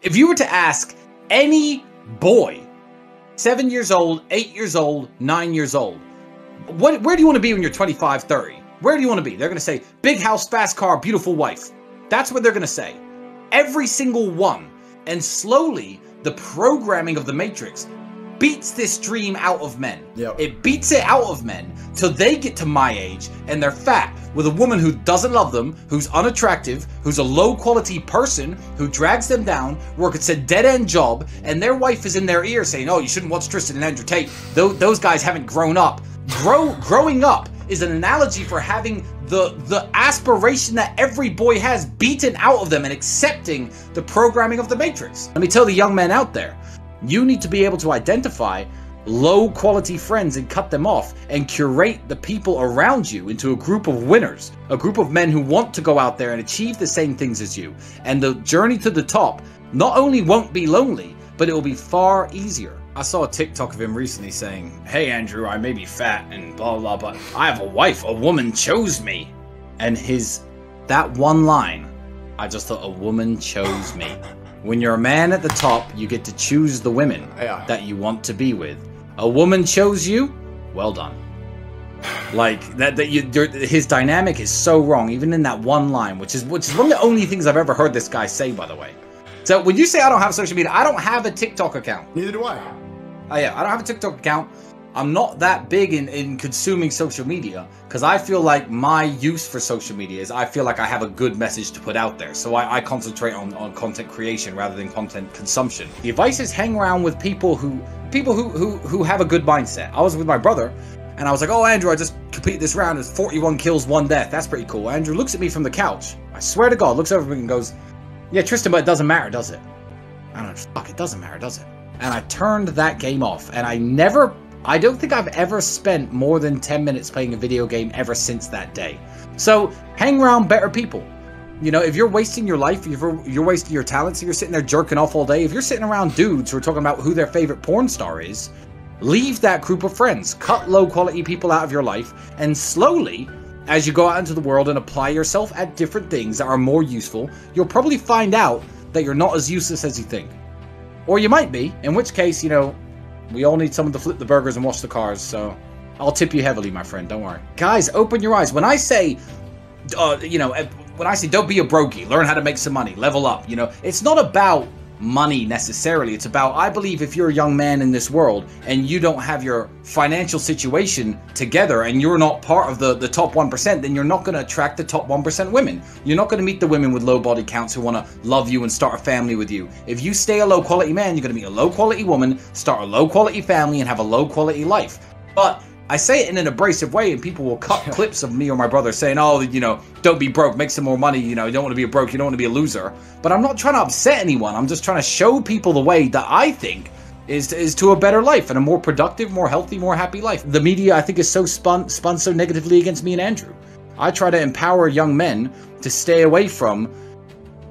If you were to ask any boy, seven years old, eight years old, nine years old, what, where do you want to be when you're 25, 30? Where do you want to be? They're going to say, big house, fast car, beautiful wife. That's what they're going to say. Every single one. And slowly, the programming of the Matrix beats this dream out of men. Yep. It beats it out of men till they get to my age and they're fat with a woman who doesn't love them, who's unattractive, who's a low quality person, who drags them down, works a dead end job, and their wife is in their ear saying, "Oh, you shouldn't watch Tristan and Andrew Tate. Those, those guys haven't grown up." Grow, growing up is an analogy for having the the aspiration that every boy has beaten out of them and accepting the programming of the Matrix. Let me tell the young men out there, you need to be able to identify low quality friends and cut them off and curate the people around you into a group of winners, a group of men who want to go out there and achieve the same things as you. And the journey to the top not only won't be lonely, but it will be far easier. I saw a TikTok of him recently saying, Hey Andrew, I may be fat and blah blah, but I have a wife. A woman chose me. And his that one line, I just thought a woman chose me. When you're a man at the top, you get to choose the women Yeah. that you want to be with. A woman chose you, well done. Like that, that you, his dynamic is so wrong, even in that one line, which is which is one of the only things I've ever heard this guy say, by the way. So when you say I don't have social media, I don't have a TikTok account. Neither do I. Oh yeah, I don't have a TikTok account. I'm not that big in, in consuming social media because I feel like my use for social media is I feel like I have a good message to put out there. So I, I concentrate on, on content creation rather than content consumption. The advice is hang around with people who people who, who who have a good mindset. I was with my brother and I was like, oh Andrew, I just completed this round. It's 41 kills, one death. That's pretty cool. Andrew looks at me from the couch. I swear to God, looks over me and goes, Yeah, Tristan, but it doesn't matter, does it? I don't know, fuck, it doesn't matter, does it? And I turned that game off, and I never, I don't think I've ever spent more than 10 minutes playing a video game ever since that day. So hang around better people. You know, if you're wasting your life, if you're, you're wasting your talents, if you're sitting there jerking off all day, if you're sitting around dudes who are talking about who their favorite porn star is, leave that group of friends. Cut low quality people out of your life, and slowly, as you go out into the world and apply yourself at different things that are more useful, you'll probably find out that you're not as useless as you think. Or you might be, in which case, you know, we all need someone to flip the burgers and wash the cars, so I'll tip you heavily, my friend, don't worry. Guys, open your eyes. When I say, uh, you know, eh, when I say don't be a brokey, learn how to make some money, level up, you know, it's not about money necessarily. It's about, I believe, if you're a young man in this world and you don't have your financial situation together and you're not part of the, the top 1%, then you're not going to attract the top 1% women. You're not going to meet the women with low body counts who want to love you and start a family with you. If you stay a low quality man, you're going to meet a low quality woman, start a low quality family, and have a low quality life. But I say it in an abrasive way, and people will cut clips of me or my brother saying, "Oh, you know, don't be broke, make some more money. You know, you don't want to be a broke, you don't want to be a loser." But I'm not trying to upset anyone. I'm just trying to show people the way that I think is is to a better life and a more productive, more healthy, more happy life. The media, I think, is so spun spun so negatively against me and Andrew. I try to empower young men to stay away from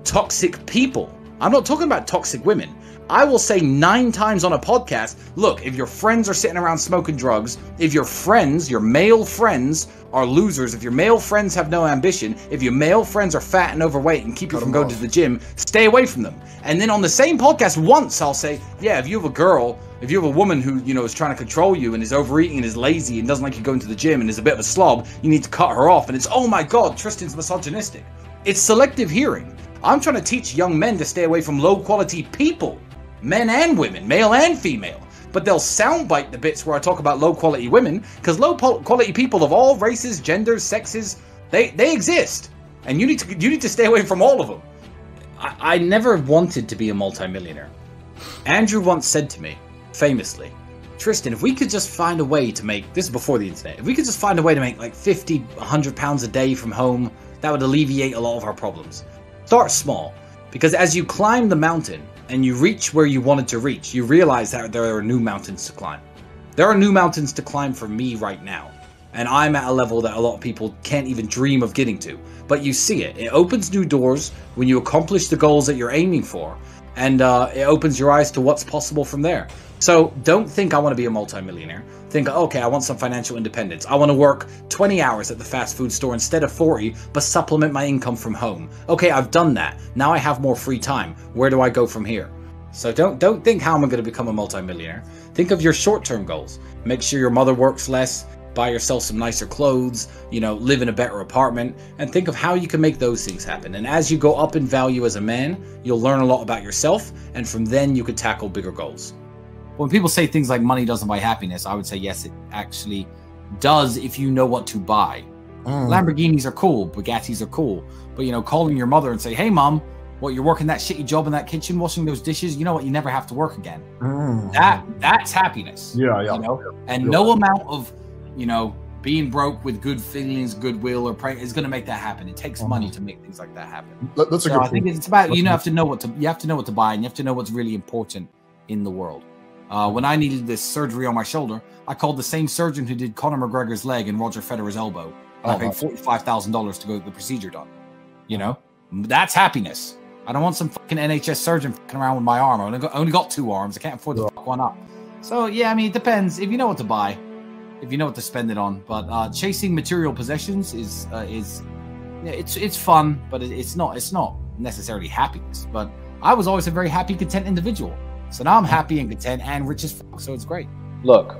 toxic people. I'm not talking about toxic women. I will say nine times on a podcast look, if your friends are sitting around smoking drugs, if your friends, your male friends, are losers, if your male friends have no ambition, if your male friends are fat and overweight and keep you Cut from going off. to the gym, stay away from them. And then on the same podcast, once I'll say, yeah, if you have a girl, if you have a woman who, you know, is trying to control you and is overeating and is lazy and doesn't like you going to the gym and is a bit of a slob, you need to cut her off. And it's, oh my God, Tristan's misogynistic. It's selective hearing. I'm trying to teach young men to stay away from low quality people, men and women, male and female. But they'll soundbite the bits where I talk about low quality women, because low quality people of all races, genders, sexes, they they exist, and you need to you need to stay away from all of them. I, I never wanted to be a multimillionaire. Andrew once said to me, famously, Tristan, if we could just find a way to make this is before the internet, if we could just find a way to make like 50, 100 pounds a day from home, that would alleviate a lot of our problems. Start small, because as you climb the mountain and you reach where you wanted to reach, you realize that there are new mountains to climb. There are new mountains to climb for me right now. And I'm at a level that a lot of people can't even dream of getting to. But you see it. It opens new doors when you accomplish the goals that you're aiming for. And uh, it opens your eyes to what's possible from there. So don't think I want to be a multimillionaire. Think, okay, I want some financial independence. I want to work 20 hours at the fast food store instead of 40, but supplement my income from home. Okay, I've done that. Now I have more free time. Where do I go from here? So don't don't think how am I going to become a multimillionaire. Think of your short-term goals. Make sure your mother works less, buy yourself some nicer clothes, you know, live in a better apartment, and think of how you can make those things happen. And as you go up in value as a man, you'll learn a lot about yourself, and from then you could tackle bigger goals. When people say things like money doesn't buy happiness, I would say yes, it actually does if you know what to buy. Mm. Lamborghinis are cool, Bugattis are cool, but you know, calling your mother and say, "Hey, mom, what you're working that shitty job in that kitchen, washing those dishes. You know what? You never have to work again. Mm. That that's happiness. Yeah, yeah. You know? yeah, and yeah. no amount of you know, being broke with good feelings, goodwill, or pray is going to make that happen. It takes money uh-huh. to make things like that happen. That's a so good. I think it's about you know have to know what to you have to know what to buy, and you have to know what's really important in the world. Uh, when I needed this surgery on my shoulder, I called the same surgeon who did Conor McGregor's leg and Roger Federer's elbow. And oh, I paid forty five thousand dollars to go get the procedure done. You know, that's happiness. I don't want some fucking NHS surgeon fucking around with my arm. I only got, only got two arms. I can't afford to fuck one up. So yeah, I mean, it depends. If you know what to buy, if you know what to spend it on. But uh, chasing material possessions is uh, is yeah, it's it's fun, but it's not it's not necessarily happiness. But I was always a very happy, content individual. So now I'm happy and content and rich as fuck. So it's great. Look,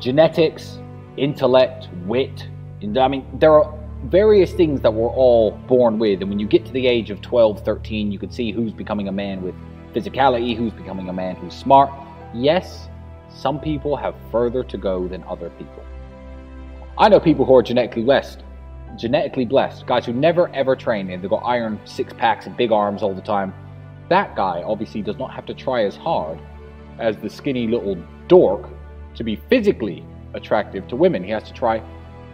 genetics, intellect, wit. I mean, there are various things that we're all born with. And when you get to the age of 12, 13, you can see who's becoming a man with physicality, who's becoming a man who's smart. Yes, some people have further to go than other people. I know people who are genetically blessed, genetically blessed, guys who never ever train and they've got iron six packs and big arms all the time. That guy obviously does not have to try as hard as the skinny little dork to be physically attractive to women. He has to try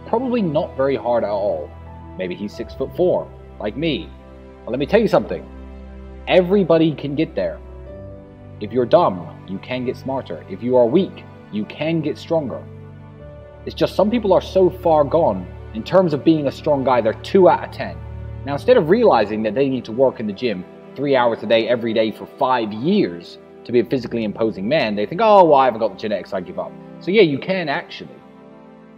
probably not very hard at all. Maybe he's six foot four, like me. Well, let me tell you something. Everybody can get there. If you're dumb, you can get smarter. If you are weak, you can get stronger. It's just some people are so far gone in terms of being a strong guy, they're 2 out of 10. Now, instead of realizing that they need to work in the gym three hours a day, every day for five years to be a physically imposing man, they think, oh, well, I haven't got the genetics, I give up. So, yeah, you can actually.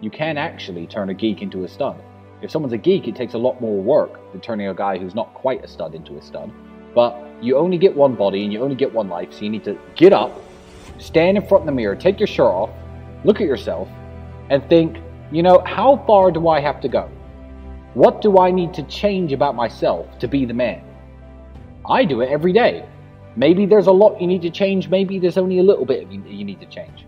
You can actually turn a geek into a stud. If someone's a geek, it takes a lot more work than turning a guy who's not quite a stud into a stud. But you only get one body and you only get one life, so you need to get up, stand in front of the mirror, take your shirt off, look at yourself, and think, you know, how far do I have to go? What do I need to change about myself to be the man? I do it every day. Maybe there's a lot you need to change, maybe there's only a little bit you need to change.